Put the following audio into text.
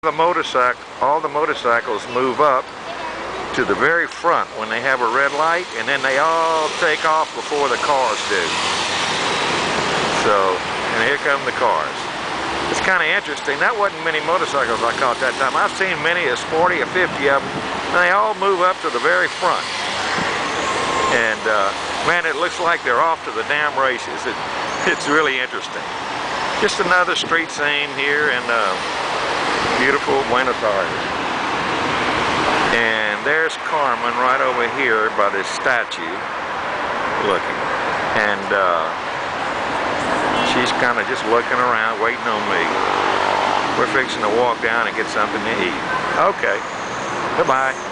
The motorcycle, all the motorcycles move up to the very front when they have a red light, and then they all take off before the cars do. So, and here come the cars. It's kind of interesting. That wasn't many motorcycles I caught that time. I've seen many as 40 or 50 of them, and they all move up to the very front. And uh, man, it looks like they're off to the damn races. It, it's really interesting. Just another street scene here and uh, beautiful Buenos Aires. And there's Carmen right over here by this statue looking. And uh, she's kind of just looking around, waiting on me. We're fixing to walk down and get something to eat. Okay. Goodbye.